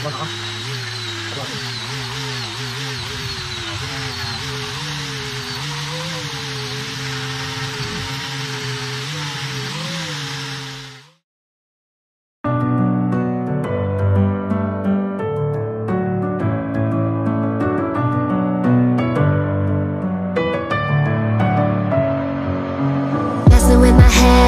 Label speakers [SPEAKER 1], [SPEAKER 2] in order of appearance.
[SPEAKER 1] One With my
[SPEAKER 2] head.